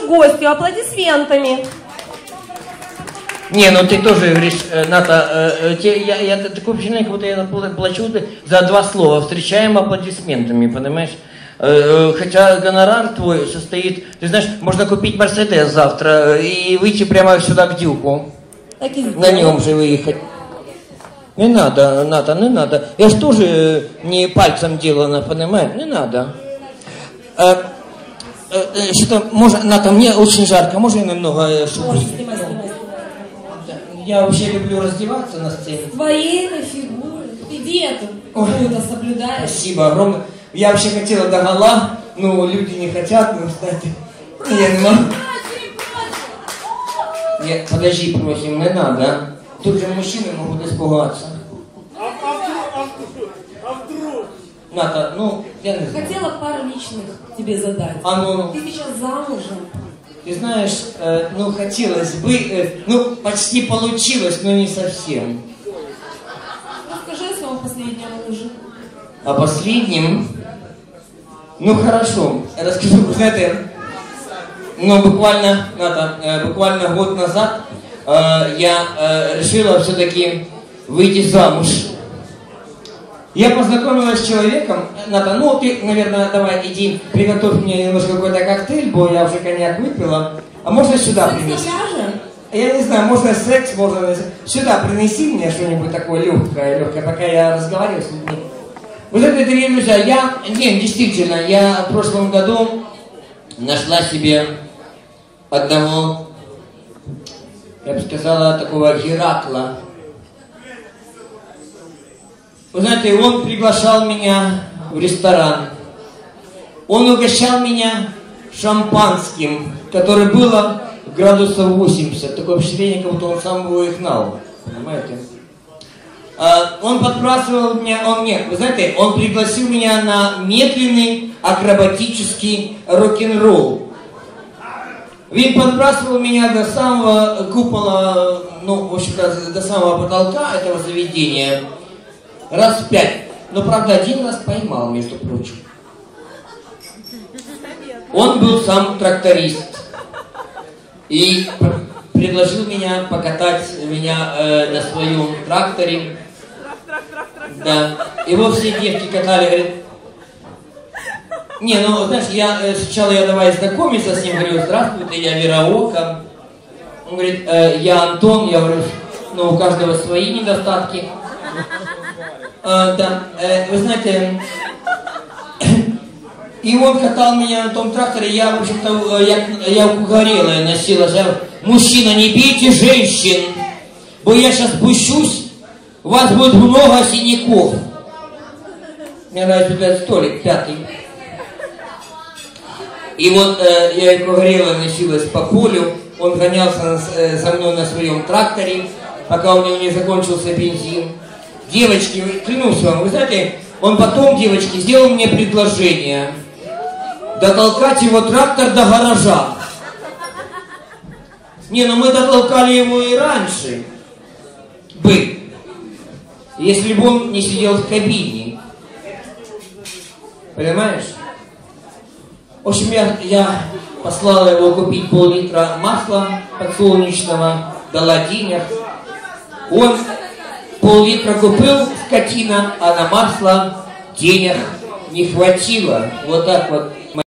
гостю аплодисментами. Не, ну ты тоже говоришь, э, Ната, э, э, те- я, я такое впечатление, как будто я пла- плачу за два слова. Встречаем аплодисментами, понимаешь? Э, Хотя гонорар твой состоит, ты знаешь, можно купить Мерседес завтра и выйти прямо сюда к Дюку. Так и На нем же выехать. Не надо, Ната, не надо. Я ж тоже не пальцем делано, понимаешь? Не надо. Э, Что-то, можно, Ната, мне очень жарко, можно я немного шубу? Может, снимай, снимай, снимай. Я вообще люблю раздеваться на сцене. Твоей этой фигуры. Ты диету какую-то соблюдаешь. Спасибо огромное. Я вообще хотела до гола, но люди не хотят, ну, кстати. Я не могу. Я, подожди, просим, не надо. Тут же мужчины могут испугаться. Ната, ну, я не знаю. Хотела пару личных тебе задать. А ну, Ты сейчас замужем. ты знаешь, э, ну, хотелось бы, э, ну, почти получилось, но не совсем. Расскажи о своем последнем муже. А последним, ну хорошо, расскажу, знаете, ну буквально, Ната, э, буквально год назад э, я э, решила все-таки выйти замуж. Я познакомилась с человеком, Ната, ну ты, наверное, давай иди, приготовь мне немножко какой-то коктейль, бо я уже коньяк выпила. А можно сюда принести? Я не знаю, можно секс, можно... Сюда принеси мне что-нибудь такое легкое, легкое, пока я разговариваю с людьми. Вы знаете, дорогие друзья, я... Не, действительно, я в прошлом году нашла себе одного, я бы сказала, такого Геракла. Вы знаете, он приглашал меня в ресторан. Он угощал меня шампанским, которое было градусов 80. Такое впечатление, как будто он сам его и гнал. Понимаете? А, Он подбрасывал меня, он нет, вы знаете, он пригласил меня на медленный акробатический рок-н-ролл. Він подбрасывал меня до самого купола, ну, в общем-то, до самого потолка этого заведения раз в пять. Но, правда, один раз поймал, между прочим. Он был сам тракторист. И пр- предложил меня покатать меня э, на своем тракторе. Да. Его все девки катали, говорит, не, ну, знаешь, я, э, сначала я давай знакомиться с ним, говорю, здравствуйте, я Вероока. Он говорит, «Э, я Антон, я говорю, ну, у каждого свои недостатки. Э, да, э, вы знаете, и он катал меня на том тракторе, я, в общем-то, э, я, я угорелая носила. Я, Мужчина, не бейте женщин, бо я сейчас спущусь, у вас будет много синяков. Мне нравится этот столик, пятый. И вот э, я и погорела, носилась по полю, он гонялся э, за мной на своем тракторе, пока у него не закончился бензин. Девочки, клянусь вам, вы знаете, он потом, девочки, сделал мне предложение дотолкать его трактор до гаража. Не, ну мы дотолкали его и раньше. Бы. Если бы он не сидел в кабине. Понимаешь? В общем, я, я послала его купить пол-литра масла подсолнечного, дала денег. Он пол-литра купил, скотина, а на масло денег не хватило. Вот так вот.